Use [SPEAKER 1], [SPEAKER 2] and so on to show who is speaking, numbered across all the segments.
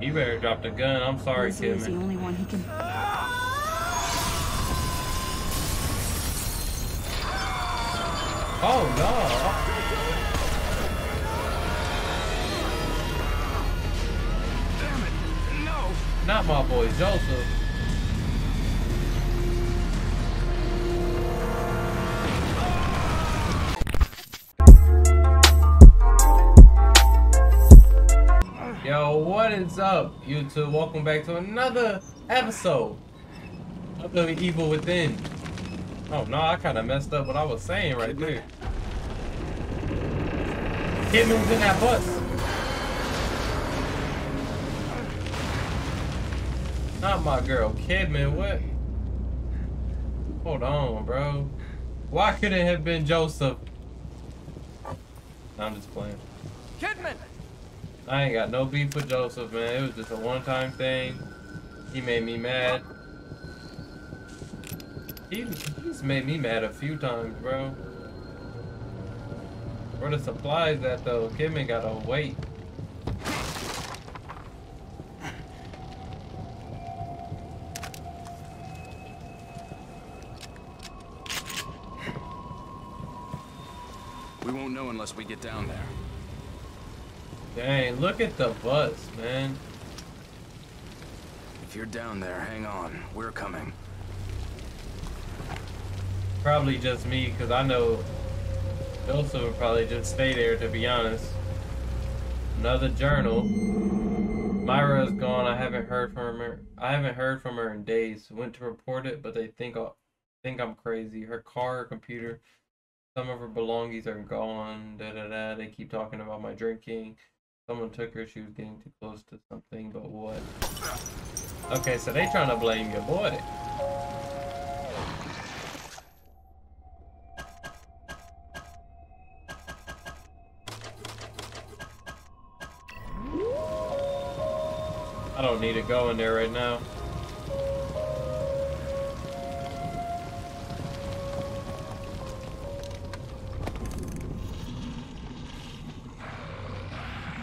[SPEAKER 1] You better drop the gun. I'm sorry,
[SPEAKER 2] Leslie is the only one he can.
[SPEAKER 1] Oh no!
[SPEAKER 3] Damn it! No!
[SPEAKER 1] Not my boy Joseph. Yo, what is up, YouTube? Welcome back to another episode of The Evil Within. Oh no, I kind of messed up what I was saying right there. Kidman was in that bus. Not my girl, Kidman. What? Hold on, bro. Why couldn't it have been Joseph? I'm just playing.
[SPEAKER 3] Kidman!
[SPEAKER 1] I ain't got no beef with Joseph, man. It was just a one-time thing. He made me mad. He, he's made me mad a few times, bro. Where the supplies at, though? Kidman gotta wait.
[SPEAKER 3] We won't know unless we get down there.
[SPEAKER 1] Dang, look at the bus, man.
[SPEAKER 3] If you're down there, hang on. We're coming.
[SPEAKER 1] Probably just me, because I know Joseph would probably just stay there, to be honest. Another journal. Myra is gone. I haven't heard from her. I haven't heard from her in days. Went to report it, but they think I think I'm crazy. Her car, her computer, some of her belongings are gone. Da da da. They keep talking about my drinking. Someone took her. She was getting too close to something, but what? Okay, so they trying to blame your boy. I don't need to go in there right now.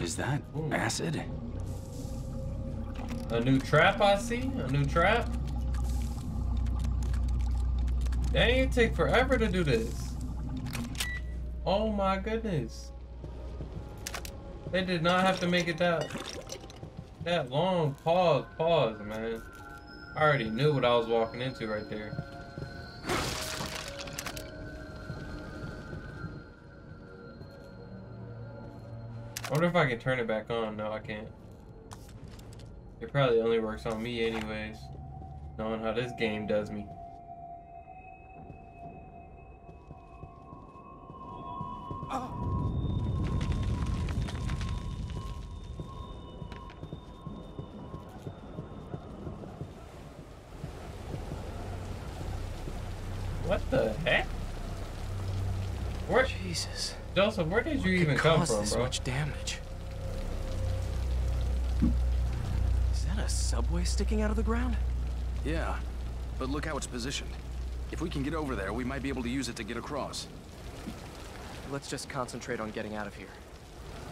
[SPEAKER 3] Is that
[SPEAKER 1] Ooh.
[SPEAKER 3] acid?
[SPEAKER 1] A new trap I see? A new trap? Dang, it take forever to do this. Oh my goodness. They did not have to make it that that long. Pause, pause, man. I already knew what I was walking into right there. Wonder if I can turn it back on. No, I can't. It probably only works on me anyways. Knowing how this game does me. What the heck? Where,
[SPEAKER 3] Jesus.
[SPEAKER 1] Joseph, where did you
[SPEAKER 3] Could
[SPEAKER 1] even come
[SPEAKER 3] cause
[SPEAKER 1] from,
[SPEAKER 3] this
[SPEAKER 1] bro?
[SPEAKER 3] much damage. Is that a subway sticking out of the ground? Yeah, but look how it's positioned. If we can get over there, we might be able to use it to get across.
[SPEAKER 4] Let's just concentrate on getting out of here.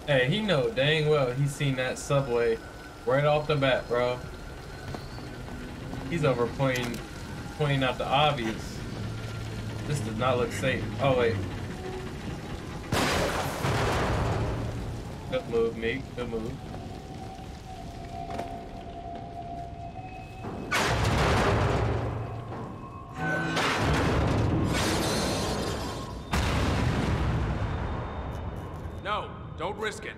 [SPEAKER 1] Hey, he know dang well he's seen that subway right off the bat, bro. He's over pointing, pointing out the obvious. This does not look safe. Oh wait. Move, Meek. Good move.
[SPEAKER 5] No, don't risk it.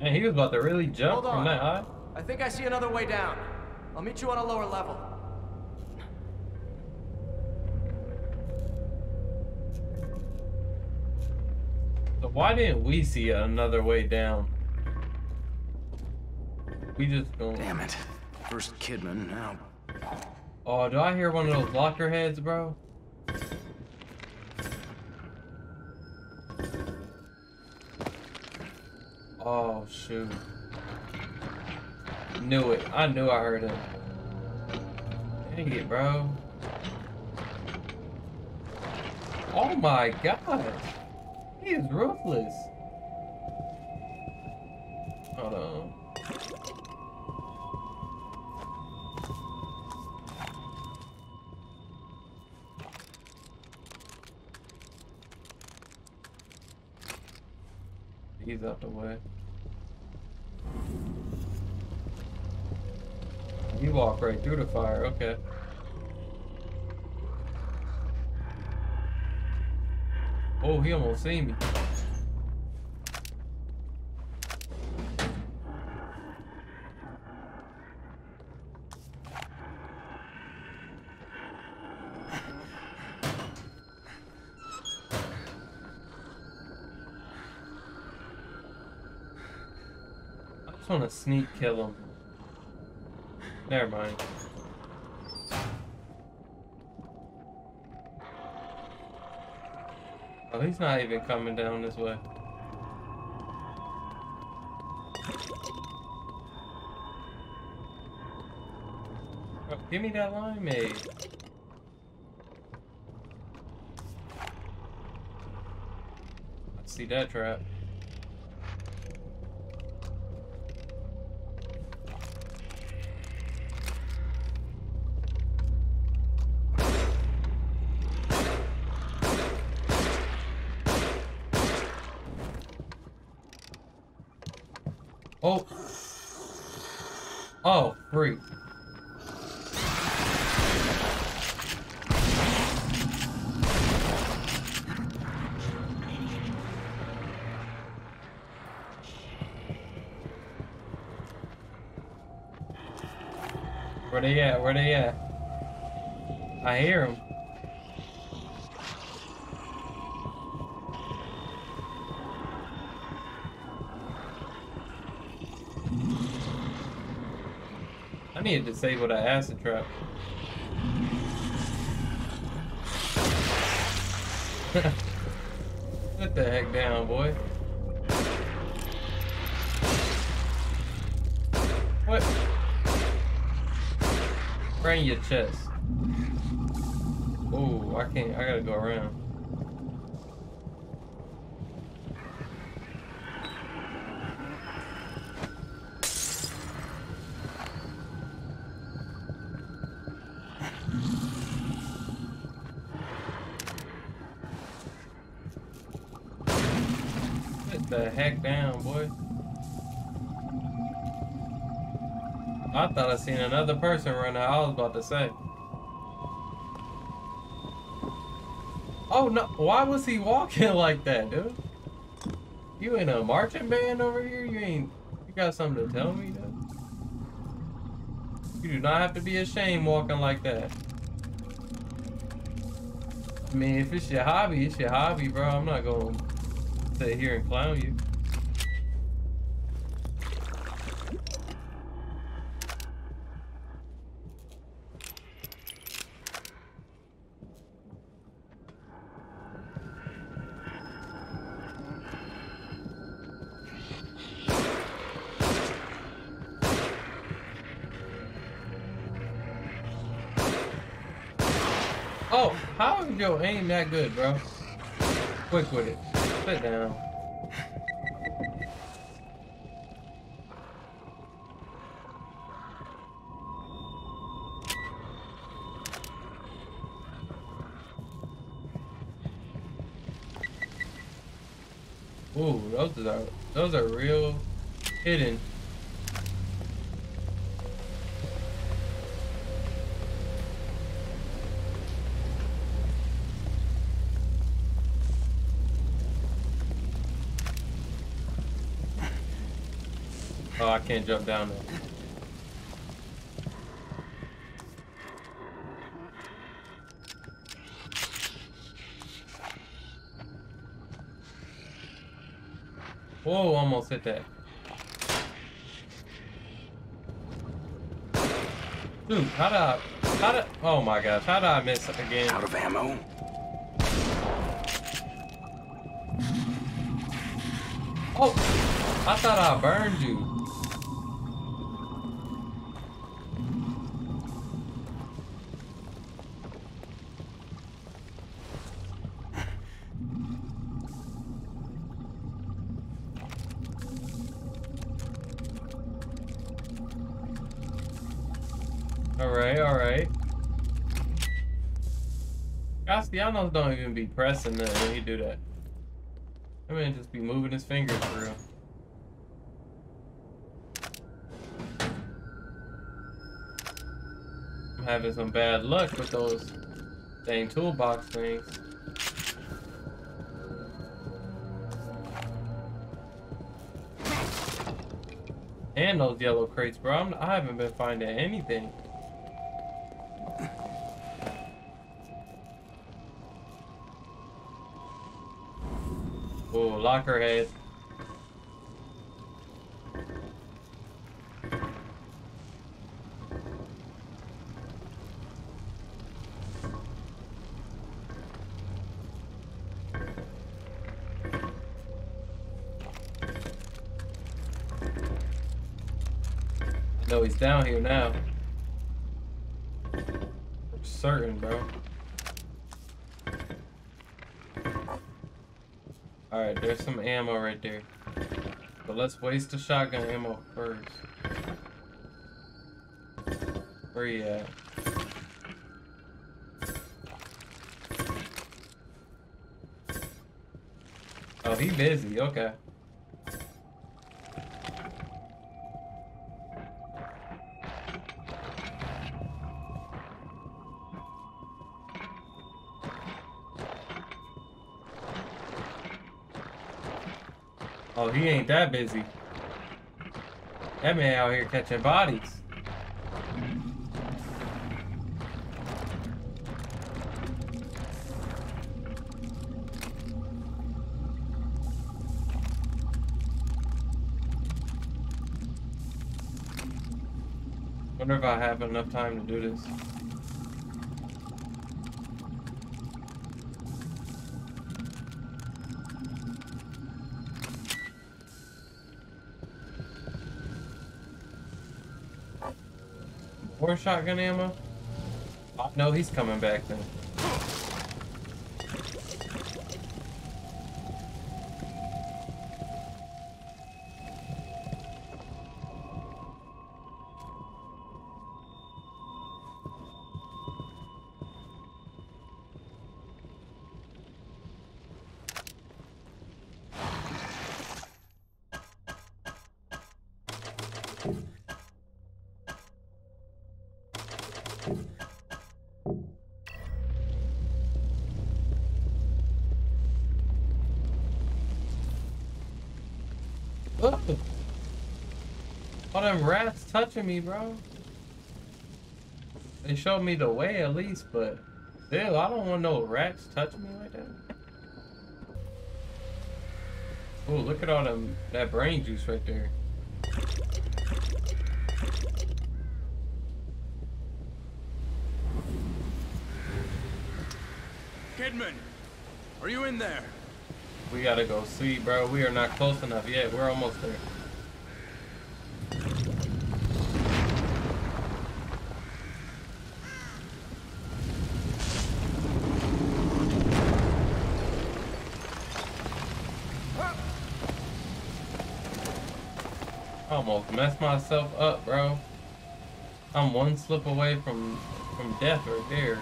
[SPEAKER 1] And he was about to really jump
[SPEAKER 4] Hold
[SPEAKER 1] from that high.
[SPEAKER 4] I think I see another way down. I'll meet you on a lower level.
[SPEAKER 1] Why didn't we see another way down? We just going.
[SPEAKER 3] Damn it. First Kidman, now
[SPEAKER 1] Oh, do I hear one of those locker heads, bro? Oh shoot. Knew it. I knew I heard him. Dang it, bro. Oh my god. He is ruthless. Hold on. He's out the way. You walk right through the fire, okay. Oh, he almost seen me. I just want to sneak kill him. Never mind. Oh, he's not even coming down this way. Oh, give me that limeade. I see that trap. Oh, freak. Where they at? Where they at? I hear them. Need to disable that acid trap. Put the heck down, boy. What? In your chest. Oh, I can't. I gotta go around. Put the heck down, boy. I thought I seen another person run out. I was about to say. Oh no! Why was he walking like that, dude? You in a marching band over here? You ain't. You got something to tell me, dude? You do not have to be ashamed walking like that. I mean, if it's your hobby, it's your hobby, bro. I'm not gonna sit here and clown you. Your aim that good, bro? Quick with it. Sit down. Ooh, those are those are real hidden. I can't jump down there. Whoa, almost hit that. Dude, how did I, how did, oh my gosh, how did I miss it again?
[SPEAKER 3] Out of ammo?
[SPEAKER 1] Oh, I thought I burned you. Alright. Castellanos don't even be pressing that when he do that. I mean, just be moving his fingers for real. I'm having some bad luck with those dang toolbox things. And those yellow crates, bro. I'm, i have not been finding anything. Oh, locker head. No, he's down here now. For certain, bro. Alright, there's some ammo right there. But let's waste the shotgun ammo first. Where you at? Oh, he busy, okay. Oh, he ain't that busy. That man out here catching bodies. Wonder if I have enough time to do this. More shotgun ammo? Oh, no, he's coming back then. All them rats touching me, bro. They showed me the way at least, but still, I don't want no rats touching me like that. Oh, look at all them that brain juice right there.
[SPEAKER 3] Kidman, are you in there?
[SPEAKER 1] We gotta go see, bro. We are not close enough yet. We're almost there. I almost messed myself up, bro. I'm one slip away from from death right there.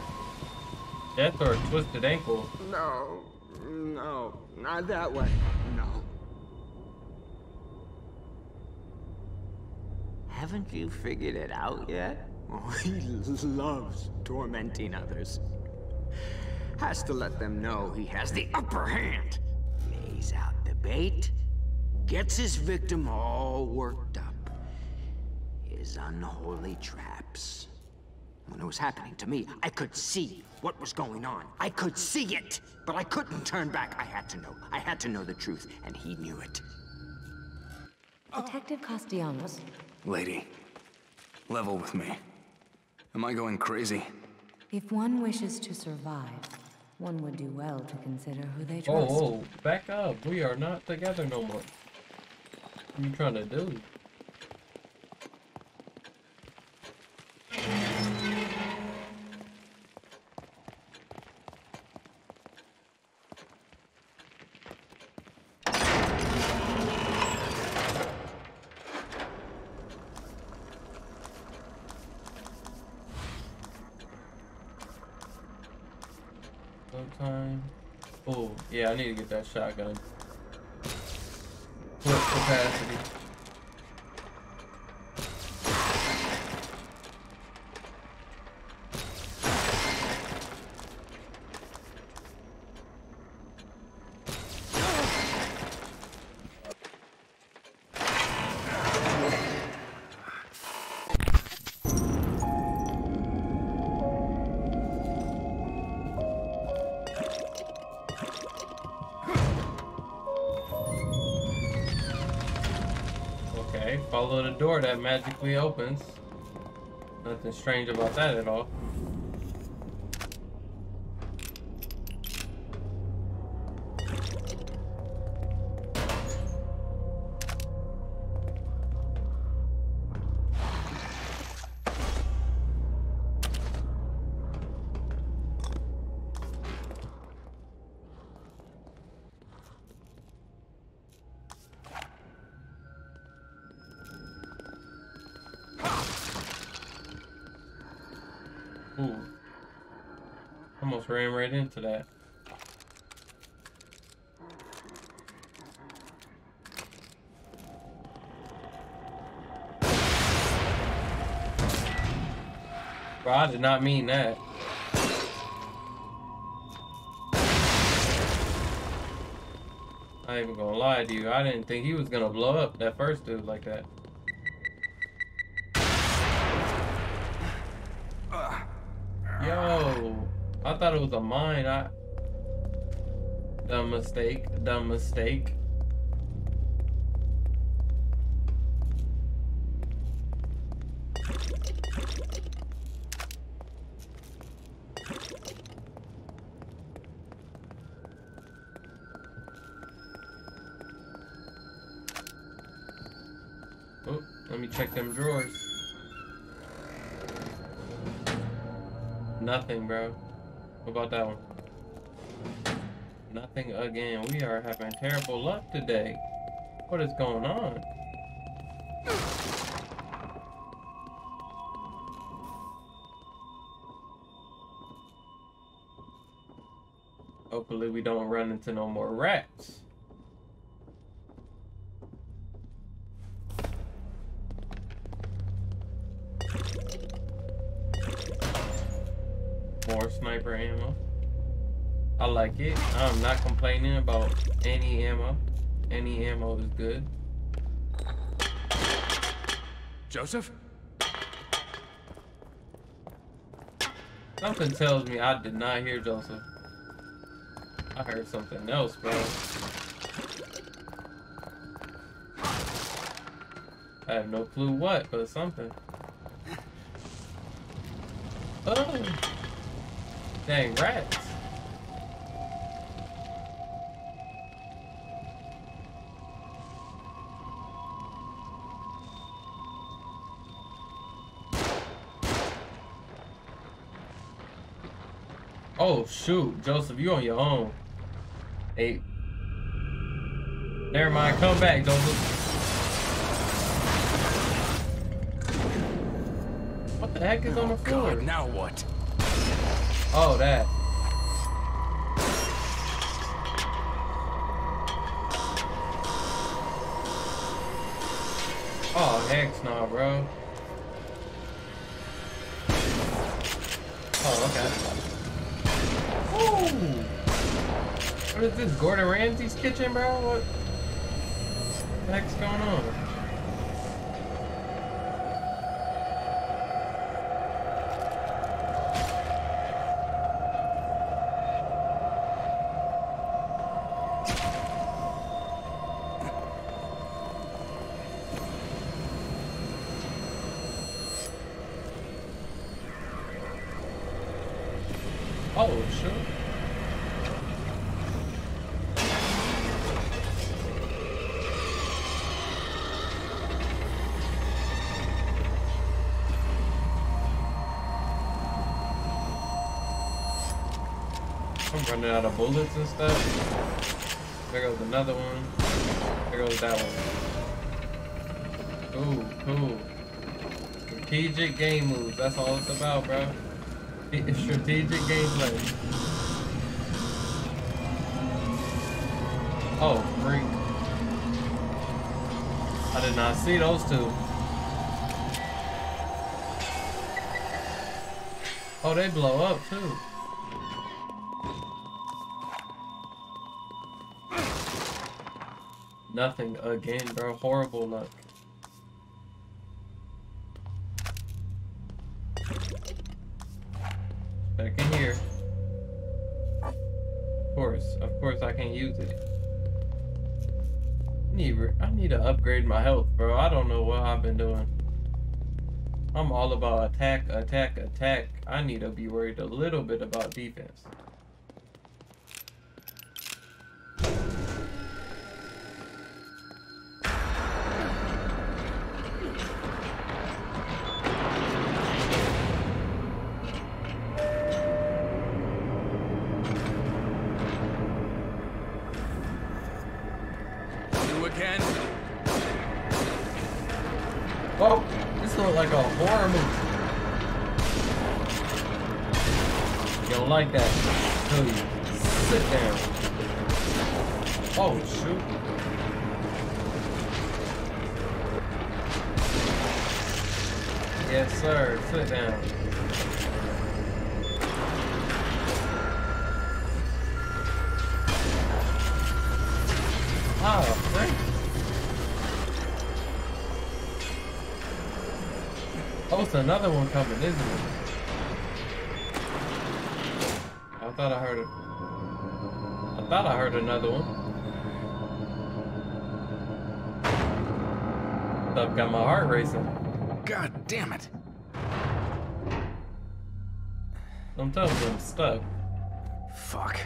[SPEAKER 1] Death or a twisted ankle.
[SPEAKER 2] No, no, not that way. No. Haven't you figured it out yet? Oh, he loves tormenting others. Has to let them know he has the upper hand. Lays out the bait, gets his victim all worked up. His unholy traps. When it was happening to me, I could see what was going on. I could see it, but I couldn't turn back. I had to know. I had to know the truth, and he knew it.
[SPEAKER 6] Detective Castellanos,
[SPEAKER 3] Lady, level with me. Am I going crazy?
[SPEAKER 6] if one wishes to survive, one would do well to consider who they
[SPEAKER 1] Oh,
[SPEAKER 6] trust.
[SPEAKER 1] oh, back up. We are not together no more. What you trying to do? Time. Oh, yeah, I need to get that shotgun. Capacity. Follow the door that magically opens. Nothing strange about that at all. Ooh. Almost ran right into that. Bro, I did not mean that. I ain't even gonna lie to you. I didn't think he was gonna blow up that first dude like that. Yo, I thought it was a mine. I dumb mistake. Dumb mistake. Oh, let me check them drawers. Nothing, bro. About that one? Nothing again. We are having terrible luck today. What is going on? Hopefully we don't run into no more rats. I like it. I'm not complaining about any ammo. Any ammo is good.
[SPEAKER 3] Joseph?
[SPEAKER 1] Something tells me I did not hear Joseph. I heard something else, bro. I have no clue what, but something. Oh! Dang rats. Oh shoot, Joseph, you on your own. Hey. Never mind, come back, Joseph. What the heck is on the oh, floor?
[SPEAKER 3] God, now what?
[SPEAKER 1] Oh, that. Oh, heck no, bro. Oh, okay. What is this, Gordon Ramsay's kitchen, bro? What the heck's going on? Oh, sure. I'm running out of bullets and stuff. There goes another one. There goes that one. Ooh, cool. Strategic game moves. That's all it's about, bro. Strategic gameplay. Oh, freak. I did not see those two. Oh, they blow up too. Nothing again, bro. Horrible luck. Use it. I need, I need to upgrade my health, bro. I don't know what I've been doing. I'm all about attack, attack, attack. I need to be worried a little bit about defense.
[SPEAKER 3] Again?
[SPEAKER 1] Oh, this looks like a horror movie. You don't like that? You. Sit down. Oh shoot. Yes, sir. Sit down. Oh, it's another one coming, isn't it? I thought I heard it. I thought I heard another one. Stuff got my heart racing.
[SPEAKER 3] God damn it.
[SPEAKER 1] I'm telling you, I'm stuck.
[SPEAKER 3] Fuck.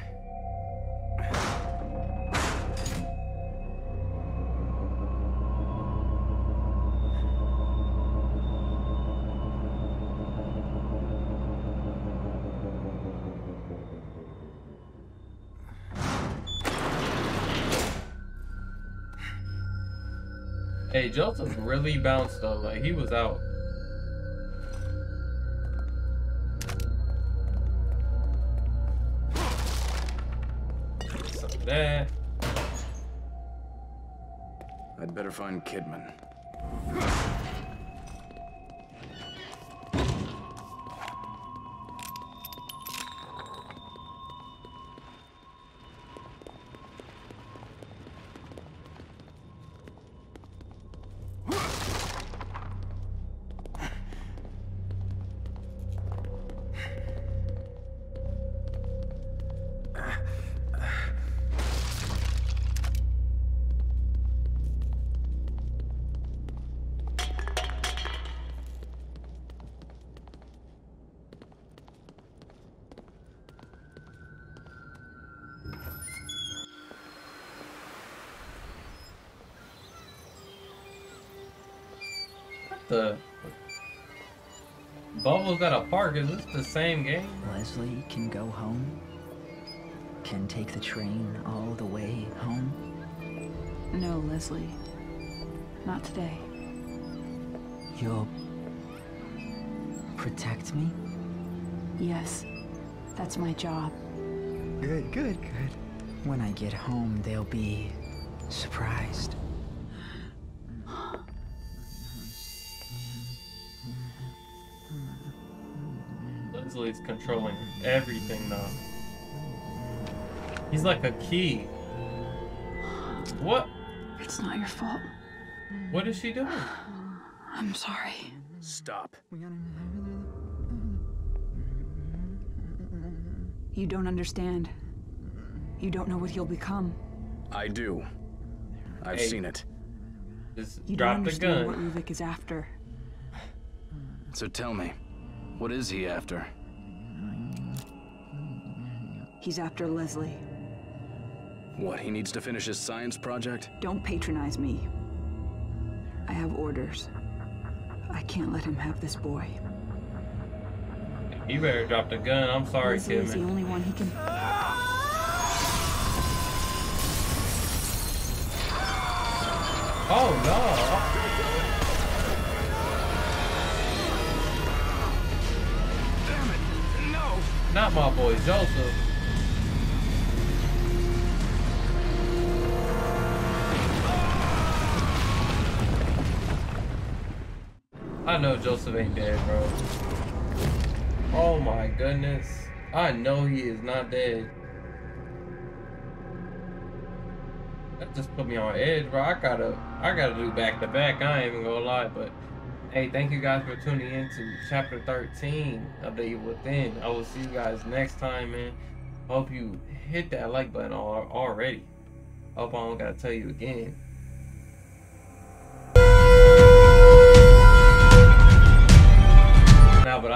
[SPEAKER 1] Hey, Joseph really bounced though. Like he was out. Of.
[SPEAKER 3] I'd better find Kidman.
[SPEAKER 1] The? Bubbles at a park. Is this the same game?
[SPEAKER 7] Leslie can go home? Can take the train all the way home?
[SPEAKER 8] No, Leslie. Not today.
[SPEAKER 7] You'll protect me?
[SPEAKER 8] Yes, that's my job.
[SPEAKER 7] Good, good, good. When I get home, they'll be surprised.
[SPEAKER 1] Leslie's controlling everything now. He's like a key. What?
[SPEAKER 8] It's not your fault.
[SPEAKER 1] What is she doing?
[SPEAKER 8] I'm sorry.
[SPEAKER 3] Stop.
[SPEAKER 8] You don't understand. You don't know what you'll become.
[SPEAKER 3] I do. I've
[SPEAKER 1] Hey.
[SPEAKER 3] seen it.
[SPEAKER 1] Just
[SPEAKER 8] You don't
[SPEAKER 1] drop the
[SPEAKER 8] understand what
[SPEAKER 1] gun.
[SPEAKER 8] Ruvik is after.
[SPEAKER 3] So tell me, what is he after?
[SPEAKER 8] He's after Leslie.
[SPEAKER 3] What, he needs to finish his science project?
[SPEAKER 8] Don't patronize me. I have orders. I can't let him have this boy.
[SPEAKER 1] You better drop the gun. I'm sorry,
[SPEAKER 8] Leslie is the only one he can.
[SPEAKER 1] Oh no!
[SPEAKER 3] Damn it! No!
[SPEAKER 1] Not my boy Joseph. I know Joseph ain't dead, bro. Oh my goodness. I know he is not dead. That just put me on edge, bro. I gotta, I gotta do back to back. I ain't even gonna lie, but hey, thank you guys for tuning in to chapter 13 of The Evil Within. I will see you guys next time, man. Hope you hit that like button already. Hope I don't gotta tell you again.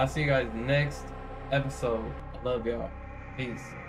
[SPEAKER 1] See you guys next episode. I Love y'all. Peace.